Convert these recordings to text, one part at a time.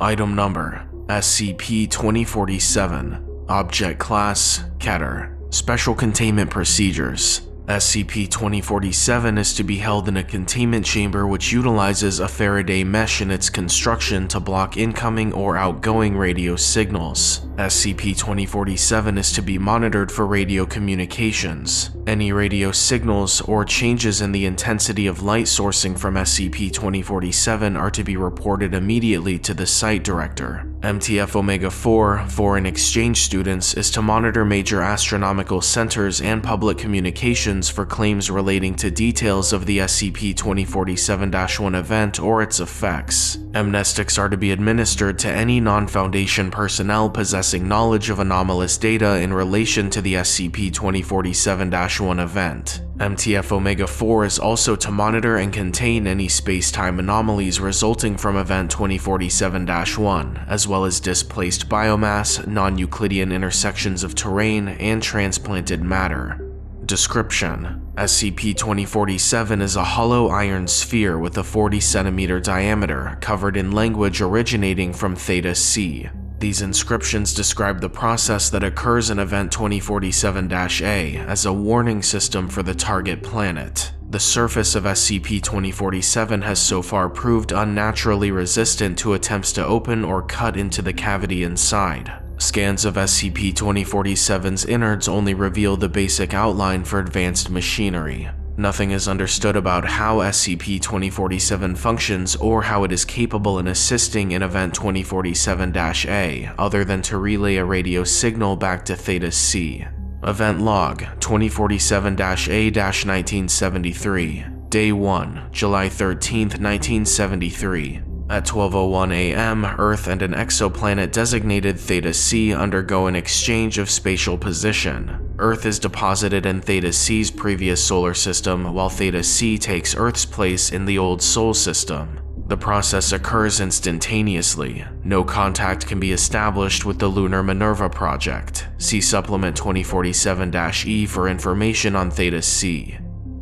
Item Number SCP-2047 Object Class Keter Special Containment Procedures SCP-2047 is to be held in a containment chamber which utilizes a Faraday mesh in its construction to block incoming or outgoing radio signals. SCP-2047 is to be monitored for radio communications. Any radio signals or changes in the intensity of light sourcing from SCP-2047 are to be reported immediately to the Site Director. MTF Omega-4, Foreign Exchange Students, is to monitor major astronomical centers and public communications for claims relating to details of the SCP-2047-1 event or its effects. Amnestics are to be administered to any non-Foundation personnel possessing knowledge of anomalous data in relation to the SCP-2047-1 event. MTF Omega-4 is also to monitor and contain any space-time anomalies resulting from Event 2047-1, as well as displaced biomass, non-Euclidean intersections of terrain, and transplanted matter. Description: SCP-2047 is a hollow iron sphere with a 40 centimeter diameter covered in language originating from Theta C. These inscriptions describe the process that occurs in Event 2047-A as a warning system for the target planet. The surface of SCP-2047 has so far proved unnaturally resistant to attempts to open or cut into the cavity inside. Scans of SCP-2047's innards only reveal the basic outline for advanced machinery. Nothing is understood about how SCP-2047 functions or how it is capable in assisting in Event 2047-A, other than to relay a radio signal back to Theta C. Event Log 2047-A-1973 Day 1, July 13, 1973 at 12.01 am, Earth and an exoplanet designated Theta C undergo an exchange of spatial position. Earth is deposited in Theta C's previous solar system, while Theta C takes Earth's place in the old Sol system. The process occurs instantaneously. No contact can be established with the Lunar Minerva project. See Supplement 2047-E for information on Theta C.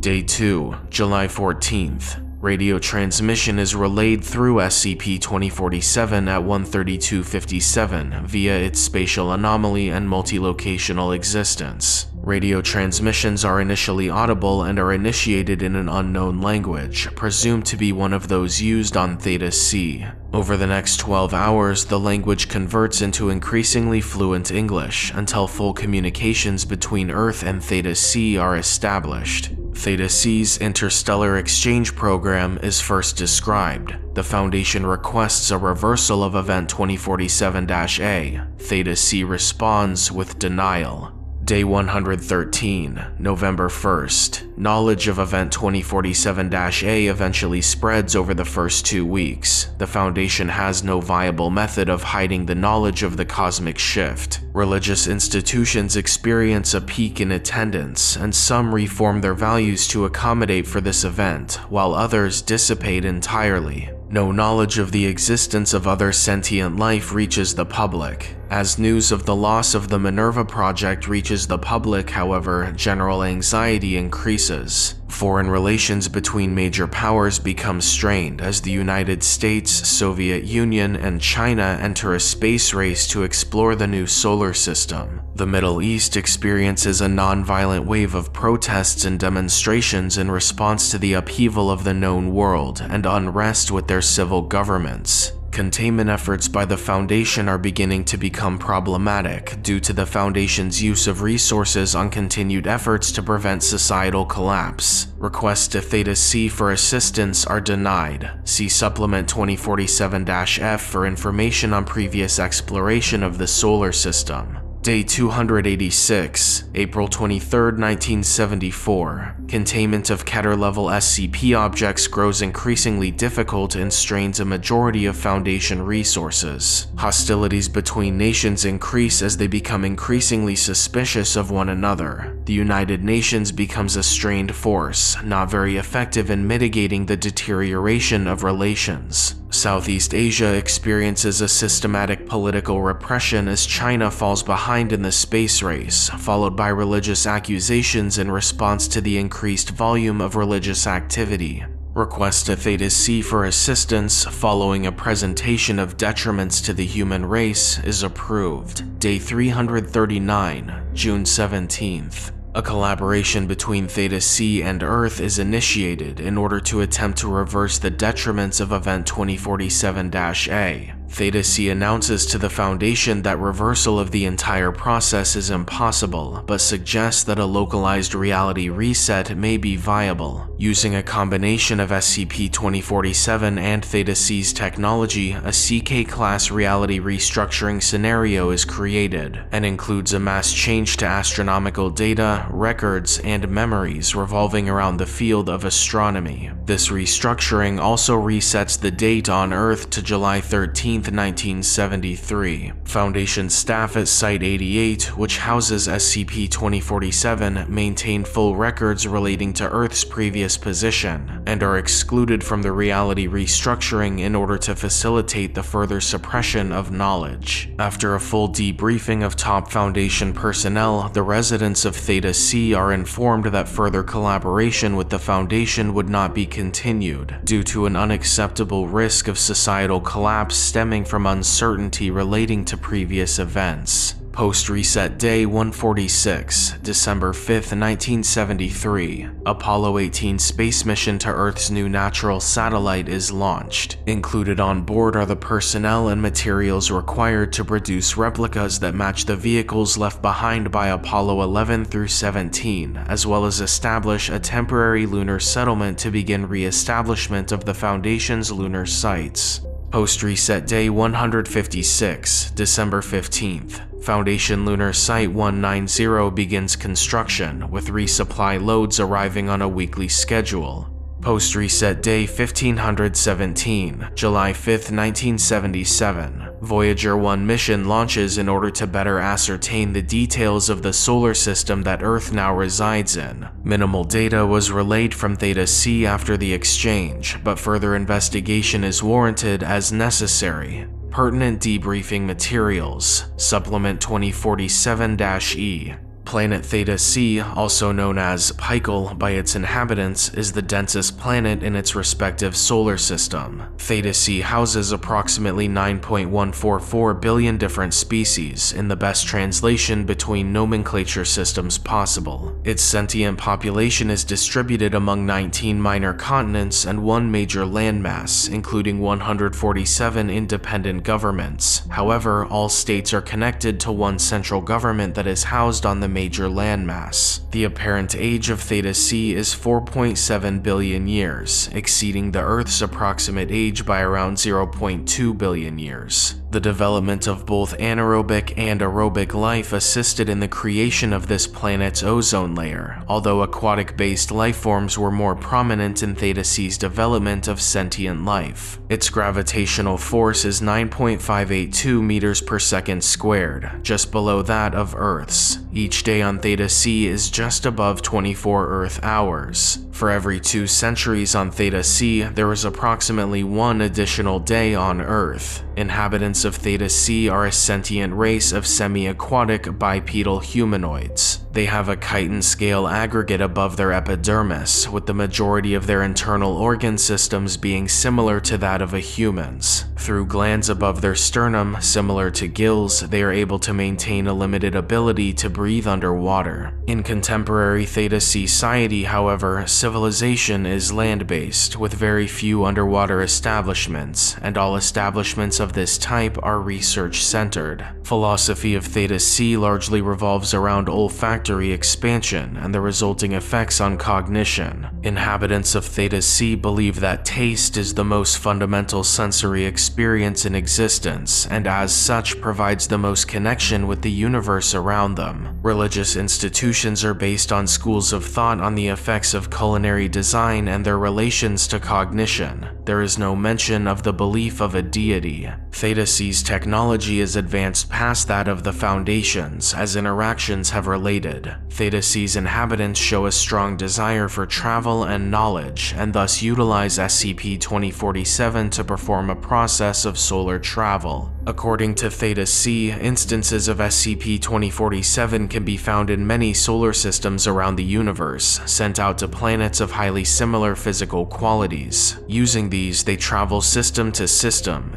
Day 2, July 14th. Radio transmission is relayed through SCP-2047 at 13257 via its spatial anomaly and multi-locational existence. Radio transmissions are initially audible and are initiated in an unknown language, presumed to be one of those used on Theta C. Over the next 12 hours, the language converts into increasingly fluent English until full communications between Earth and Theta C are established. Theta C's interstellar exchange program is first described. The Foundation requests a reversal of Event 2047-A. Theta C responds with denial. Day 113, November 1st. Knowledge of Event 2047-A eventually spreads over the first two weeks. The Foundation has no viable method of hiding the knowledge of the cosmic shift. Religious institutions experience a peak in attendance, and some reform their values to accommodate for this event, while others dissipate entirely. No knowledge of the existence of other sentient life reaches the public. As news of the loss of the Minerva project reaches the public, however, general anxiety increases. Foreign relations between major powers become strained as the United States, Soviet Union, and China enter a space race to explore the new solar system. The Middle East experiences a non-violent wave of protests and demonstrations in response to the upheaval of the known world and unrest with their civil governments. Containment efforts by the Foundation are beginning to become problematic due to the Foundation's use of resources on continued efforts to prevent societal collapse. Requests to Theta C for assistance are denied. See Supplement 2047-F for information on previous exploration of the solar system. Day 286, April 23, 1974. Containment of Keter-level SCP objects grows increasingly difficult and strains a majority of Foundation resources. Hostilities between nations increase as they become increasingly suspicious of one another. The United Nations becomes a strained force, not very effective in mitigating the deterioration of relations. Southeast Asia experiences a systematic political repression as China falls behind in the space race, followed by religious accusations in response to the increased volume of religious activity. Request to Theta C for assistance following a presentation of detriments to the human race is approved. Day 339, June 17th. A collaboration between Theta C and Earth is initiated in order to attempt to reverse the detriments of Event 2047-A. Theta C announces to the Foundation that reversal of the entire process is impossible, but suggests that a localized reality reset may be viable. Using a combination of SCP-2047 and Theta C's technology, a CK-class reality restructuring scenario is created, and includes a mass change to astronomical data, records, and memories revolving around the field of astronomy. This restructuring also resets the date on Earth to July 13, 1973. Foundation staff at Site-88, which houses SCP-2047, maintain full records relating to Earth's previous position, and are excluded from the reality restructuring in order to facilitate the further suppression of knowledge. After a full debriefing of top Foundation personnel, the residents of Theta C are informed that further collaboration with the Foundation would not be continued, due to an unacceptable risk of societal collapse stemming from uncertainty relating to previous events. Post Reset Day 146, December 5, 1973, Apollo 18 space mission to Earth's new natural satellite is launched. Included on board are the personnel and materials required to produce replicas that match the vehicles left behind by Apollo 11 through 17, as well as establish a temporary lunar settlement to begin re-establishment of the Foundation's lunar sites. Post Reset Day 156, December 15th, Foundation Lunar Site 190 begins construction, with resupply loads arriving on a weekly schedule. Post Reset Day 1517, July 5, 1977, Voyager 1 mission launches in order to better ascertain the details of the solar system that Earth now resides in. Minimal data was relayed from Theta C after the exchange, but further investigation is warranted as necessary. Pertinent debriefing materials, Supplement 2047-E, Planet Theta C, also known as Pykal by its inhabitants, is the densest planet in its respective solar system. Theta C houses approximately 9.144 billion different species in the best translation between nomenclature systems possible. Its sentient population is distributed among 19 minor continents and one major landmass, including 147 independent governments. However, all states are connected to one central government that is housed on the major landmass. The apparent age of Theta C is 4.7 billion years, exceeding the Earth's approximate age by around 0.2 billion years. The development of both anaerobic and aerobic life assisted in the creation of this planet's ozone layer, although aquatic-based life forms were more prominent in Theta C's development of sentient life. Its gravitational force is 9.582 meters per second squared, just below that of Earth's. Each day on Theta C is just above 24 Earth hours. For every two centuries on Theta C, there is approximately one additional day on Earth. Inhabitants of Theta C are a sentient race of semi-aquatic bipedal humanoids. They have a chitin scale aggregate above their epidermis, with the majority of their internal organ systems being similar to that of a human's. Through glands above their sternum, similar to gills, they are able to maintain a limited ability to breathe underwater. In contemporary Theta C society, however, civilization is land-based, with very few underwater establishments, and all establishments of this type are research-centered. Philosophy of Theta C largely revolves around olfactory expansion and the resulting effects on cognition. Inhabitants of Theta C believe that taste is the most fundamental sensory experience in existence, and as such provides the most connection with the universe around them. Religious institutions are based on schools of thought on the effects of culinary design and their relations to cognition. There is no mention of the belief of a deity. Theta C's technology is advanced past that of the Foundation's as interactions have related. Theta C's inhabitants show a strong desire for travel and knowledge, and thus utilize SCP-2047 to perform a process of solar travel. According to Theta C, instances of SCP-2047 can be found in many solar systems around the universe, sent out to planets of highly similar physical qualities. Using these, they travel system to system,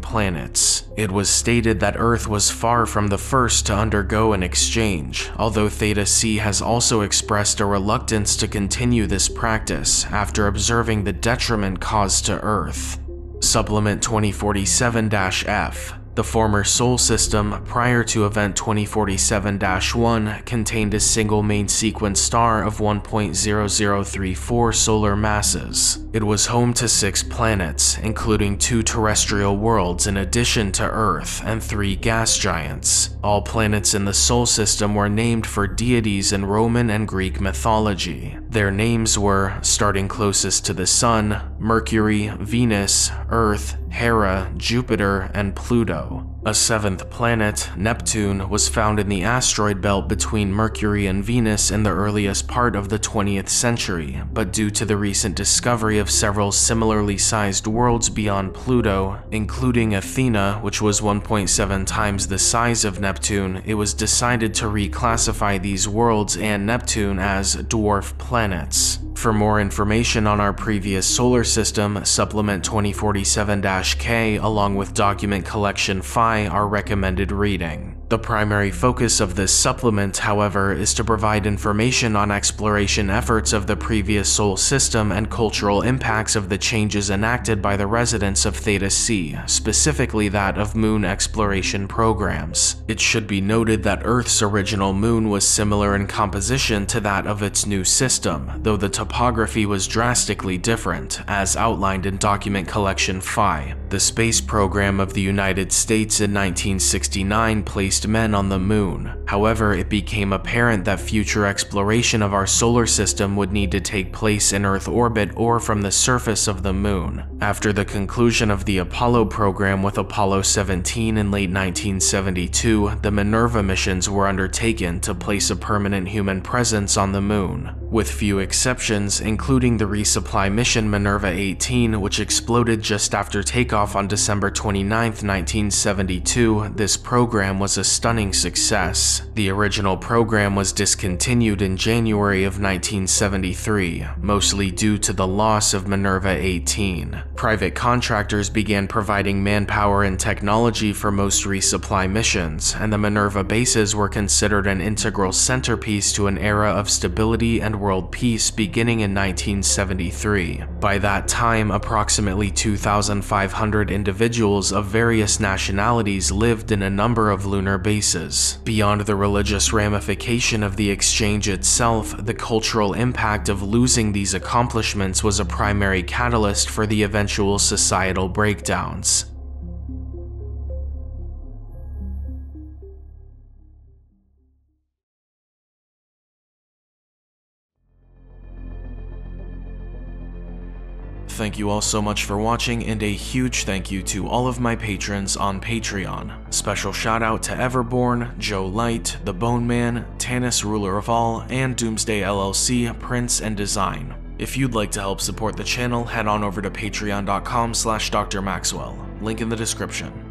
planets. It was stated that Earth was far from the first to undergo an exchange, although Theta C has also expressed a reluctance to continue this practice after observing the detriment caused to Earth. Supplement 2047-F the former Sol system, prior to Event 2047-1, contained a single main sequence star of 1.0034 solar masses. It was home to six planets, including two terrestrial worlds in addition to Earth, and three gas giants. All planets in the Sol system were named for deities in Roman and Greek mythology. Their names were, starting closest to the Sun, Mercury, Venus, Earth, Hera, Jupiter, and Pluto. A seventh planet, Neptune, was found in the asteroid belt between Mercury and Venus in the earliest part of the 20th century, but due to the recent discovery of several similarly sized worlds beyond Pluto, including Athena, which was 1.7 times the size of Neptune, it was decided to reclassify these worlds and Neptune as dwarf planets. For more information on our previous solar system, Supplement 2047-K along with Document Collection Phi are recommended reading. The primary focus of this supplement, however, is to provide information on exploration efforts of the previous Sol system and cultural impacts of the changes enacted by the residents of Theta C, specifically that of moon exploration programs. It should be noted that Earth's original moon was similar in composition to that of its new system, though the topography was drastically different, as outlined in Document Collection Phi. The space program of the United States in 1969 placed men on the moon. However, it became apparent that future exploration of our solar system would need to take place in Earth orbit or from the surface of the moon. After the conclusion of the Apollo program with Apollo 17 in late 1972, the Minerva missions were undertaken to place a permanent human presence on the moon. With few exceptions, including the resupply mission Minerva 18, which exploded just after takeoff on December 29, 1972, this program was a stunning success. The original program was discontinued in January of 1973, mostly due to the loss of Minerva 18. Private contractors began providing manpower and technology for most resupply missions, and the Minerva bases were considered an integral centerpiece to an era of stability and world peace beginning in 1973. By that time, approximately 2,500 individuals of various nationalities lived in a number of lunar bases. Beyond the religious ramification of the exchange itself, the cultural impact of losing these accomplishments was a primary catalyst for the eventual societal breakdowns. Thank you all so much for watching and a huge thank you to all of my patrons on Patreon. Special shout out to Everborn, Joe Light, The Bone Man, Tanis Ruler of All, and Doomsday LLC, Prince and Design. If you'd like to help support the channel, head on over to patreon.com slash drmaxwell, link in the description.